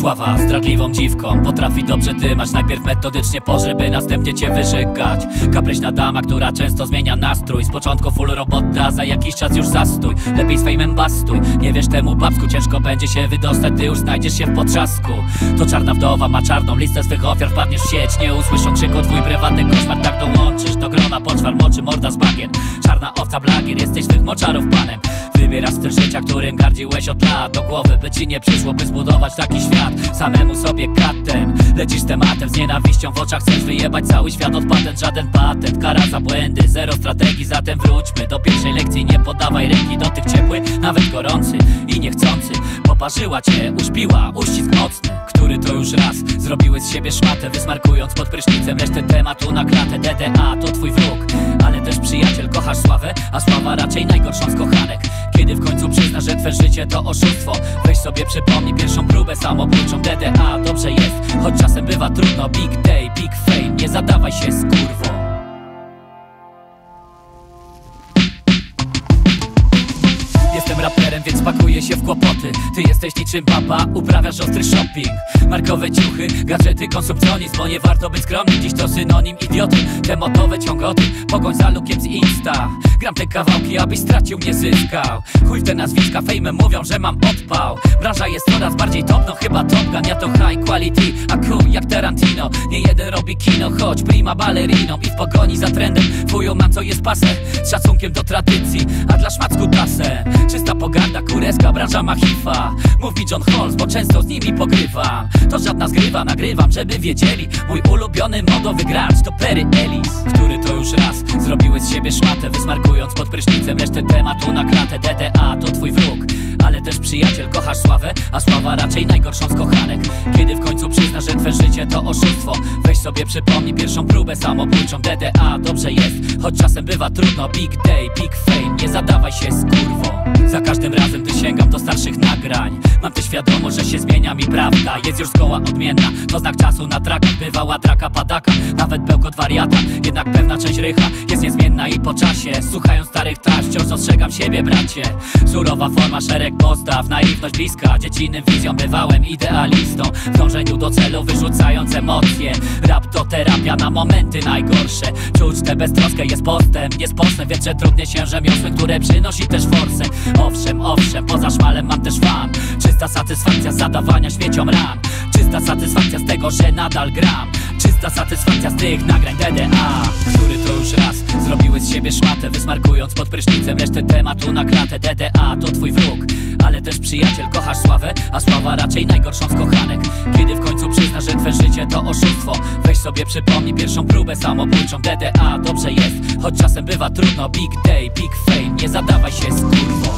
Sława zdradliwą dziwką Potrafi dobrze dymać. Najpierw metodycznie po, żeby następnie cię wyżygać. Kapryśna dama, która często zmienia nastrój. Z początku full robota, za jakiś czas już zastój. Lepiej z fejmem bastuj Nie wiesz temu babsku, ciężko będzie się wydostać Ty już znajdziesz się w potrzasku. To czarna wdowa ma czarną listę swych ofiar. Wpadniesz w sieć, nie usłyszą krzyku Twój prywatny koszmar, tak dołączysz Do grona poczwar, moczy, morda z bagien. Czarna owca blagier, jesteś swych moczarów panem Wybierasz styl życia, którym gardziłeś od lat. Do głowy by ci nie przyszło, by zbudować taki świat. Samemu sobie katem Lecisz tematem z nienawiścią w oczach. Chcesz wyjebać cały świat od patent Żaden patent, kara za błędy Zero strategii, zatem wróćmy do pierwszej lekcji. Nie podawaj ręki do tych ciepły Nawet gorący i niechcący. Poparzyła cię, uśpiła, uścisk mocny Który to już raz. Zrobiły z siebie szmatę Wysmarkując pod prysznicem resztę tematu na DDA to twój wróg Ale też przyjaciel, kochasz sławę A sława raczej najgorszą z Kiedy że twe życie to oszustwo? Weź sobie przypomnij pierwszą próbę samobójczą DDA Dobrze jest, choć czasem bywa trudno. Big day, big fame, nie zadawaj się z kurwą Raperem, więc pakuję się w kłopoty. Ty jesteś niczym baba, uprawiasz ostry shopping. Markowe ciuchy, gadżety, konsumpcjonizm Bo nie warto być skromny, dziś to synonim idioty Te motowe ciągoty, pogoń za lukiem z Insta. Gram te kawałki, abyś stracił, nie zyskał. Chuj w te nazwiska, fejmem mówią, że mam odpał. Branża jest coraz bardziej top, no chyba Top Gun Ja to high quality, a cool Tarantino. Nie jeden robi kino, choć prima baleriną I w pogoni za trendem, wują mam co jest pasem. Z szacunkiem do tradycji, a dla szmacku tasem Czysta pogarda, kureska, branża ma hifa Mów mi John Holmes, bo często z nimi pogrywam. To żadna zgrywa, nagrywam, żeby wiedzieli. Mój ulubiony modowy gracz to Perry Ellis. Który to już raz zrobiły z siebie szmatę Wysmarkując pod prysznicem resztę tematu na klatę. DDA to twój wróg ale też przyjaciel, kochasz sławę A sława raczej najgorszą z kochanek. Kiedy w końcu przyznasz, że sobie przypomnij pierwszą próbę samobójczą DDA Dobrze jest, choć czasem bywa trudno. Big day, big fame, nie zadawaj się z kurwą Za każdym razem, gdy sięgam do starszych nagrań Mam tę świadomość, że się zmienia mi prawda. Jest już zgoła odmienna, to znak czasu na trakach Bywała draka padaka, nawet bełkot wariata Jednak pewna część rycha jest niezmienna i po czasie. Słuchając starych tarcz, wciąż ostrzegam siebie bracie. Surowa forma, szereg postaw, naiwność bliska. Dziecinnym wizją bywałem idealistą. W dążeniu do celu wyrzucając emocje. Rap to terapia na momenty najgorsze. Czuć tę beztroskę jest postęp, jest postęp Więc że trudnie się rzemiosłem, które przynosi też forsę Owszem, owszem, poza szmalem mam też fan. Czysta satysfakcja z zadawania śmieciom ran Czysta satysfakcja z tego, że nadal gram. Czysta satysfakcja z tych nagrań DDA Który to już raz zrobiły z siebie szmatę Wysmarkując pod prysznicem resztę tematu na klatę DDA to twój wróg ale też przyjaciel, kochasz sławę A sława raczej najgorszą z kochanek. Kiedy w końcu sobie przypomnij pierwszą próbę samobójczą DDA Dobrze jest, choć czasem bywa trudno. Big day, big fame, nie zadawaj się z kurwą